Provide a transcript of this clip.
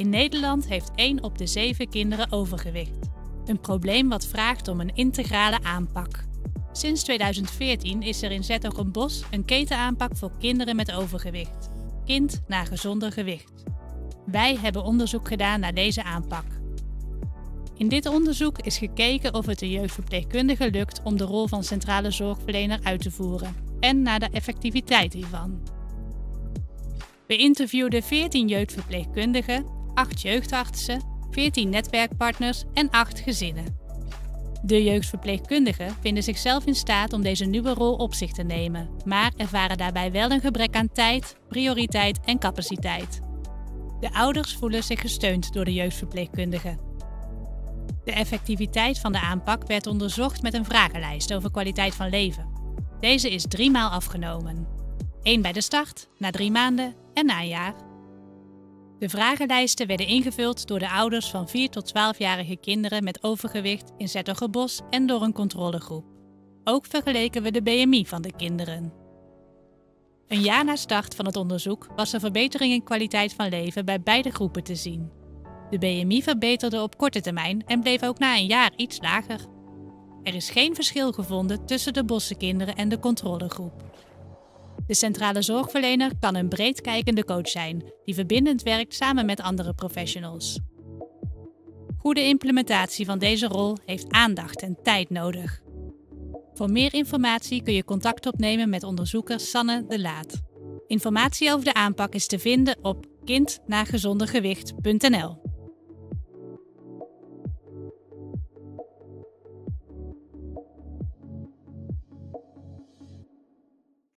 In Nederland heeft 1 op de 7 kinderen overgewicht. Een probleem wat vraagt om een integrale aanpak. Sinds 2014 is er in Zettogenbos een ketenaanpak voor kinderen met overgewicht. Kind naar gezonder gewicht. Wij hebben onderzoek gedaan naar deze aanpak. In dit onderzoek is gekeken of het de jeugdverpleegkundige lukt om de rol van centrale zorgverlener uit te voeren en naar de effectiviteit hiervan. We interviewden 14 jeugdverpleegkundigen, 8 jeugdartsen, 14 netwerkpartners en 8 gezinnen. De jeugdverpleegkundigen vinden zichzelf in staat om deze nieuwe rol op zich te nemen, maar ervaren daarbij wel een gebrek aan tijd, prioriteit en capaciteit. De ouders voelen zich gesteund door de jeugdverpleegkundigen. De effectiviteit van de aanpak werd onderzocht met een vragenlijst over kwaliteit van leven. Deze is drie maal afgenomen. Eén bij de start, na drie maanden en na een jaar. De vragenlijsten werden ingevuld door de ouders van 4 tot 12-jarige kinderen met overgewicht in Zettergebos en door een controlegroep. Ook vergeleken we de BMI van de kinderen. Een jaar na start van het onderzoek was er verbetering in kwaliteit van leven bij beide groepen te zien. De BMI verbeterde op korte termijn en bleef ook na een jaar iets lager. Er is geen verschil gevonden tussen de bossenkinderen en de controlegroep. De centrale zorgverlener kan een breed kijkende coach zijn die verbindend werkt samen met andere professionals. Goede implementatie van deze rol heeft aandacht en tijd nodig. Voor meer informatie kun je contact opnemen met onderzoeker Sanne de Laat. Informatie over de aanpak is te vinden op kindnaargezondergewicht.nl.